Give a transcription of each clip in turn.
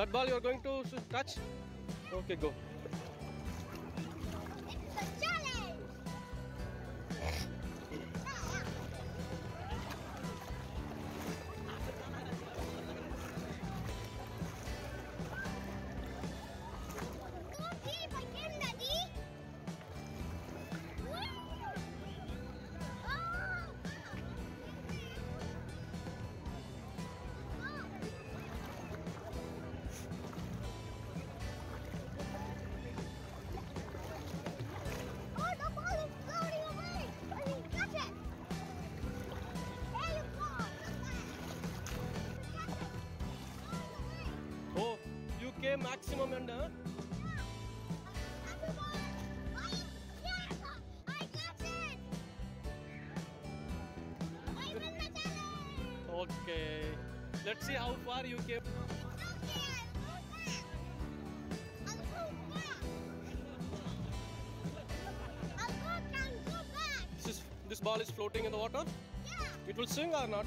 That ball you're going to touch? Okay, go. maximum and? Uh, okay, let's see how far you came. This, this ball is floating in the water? Yeah. It will swing or not?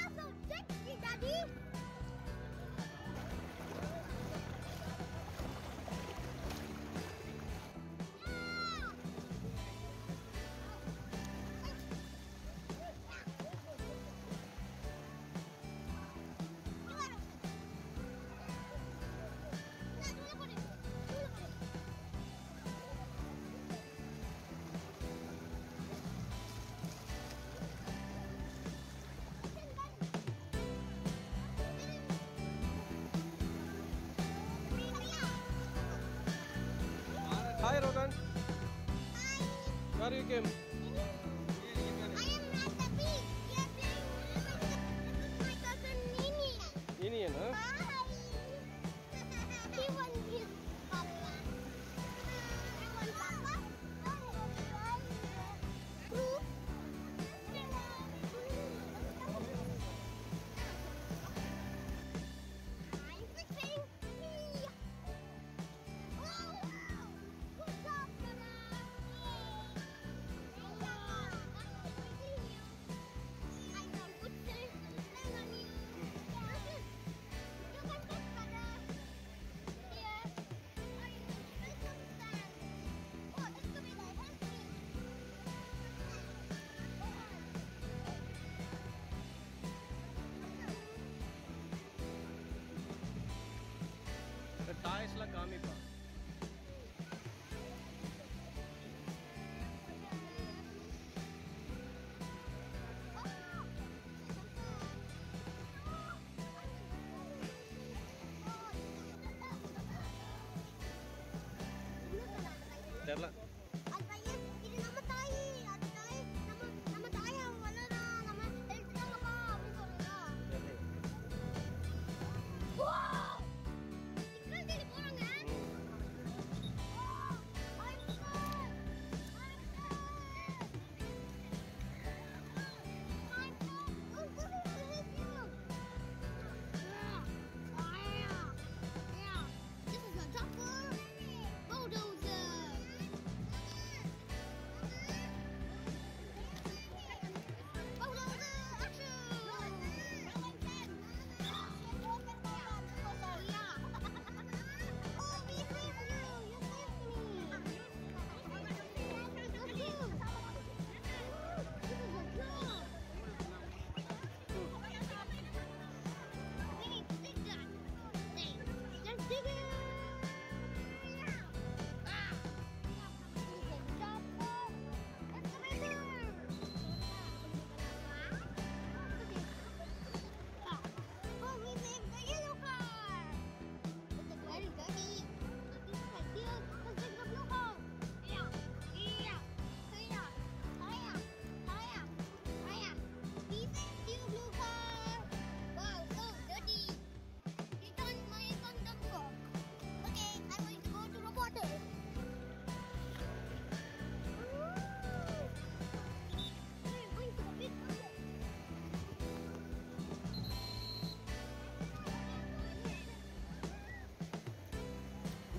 him. Carla.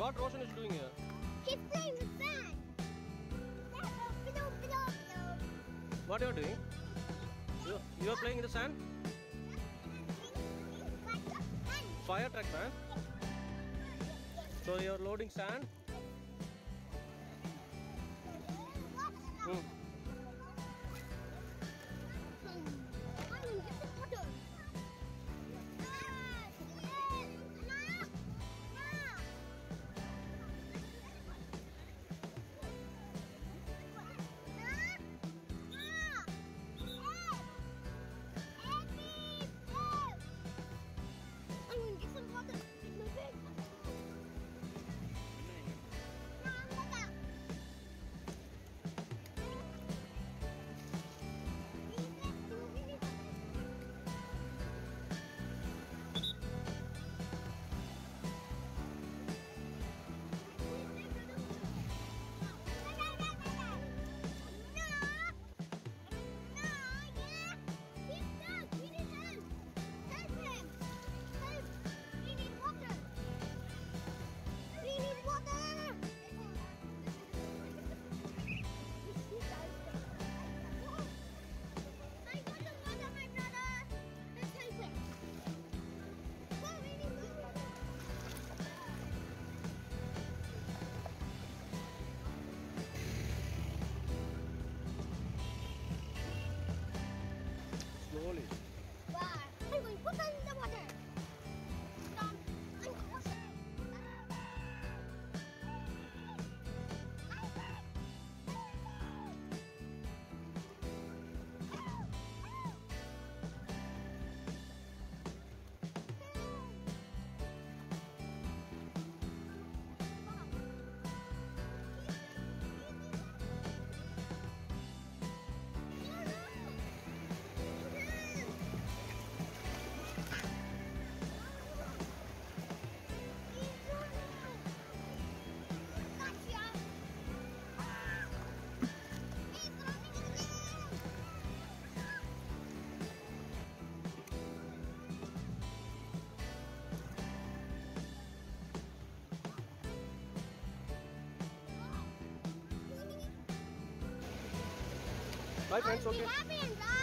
What Roshan is doing here? He's playing with sand. What are you doing? You, you are playing in the sand? Fire truck, man. So you are loading sand? Bye friends, okay.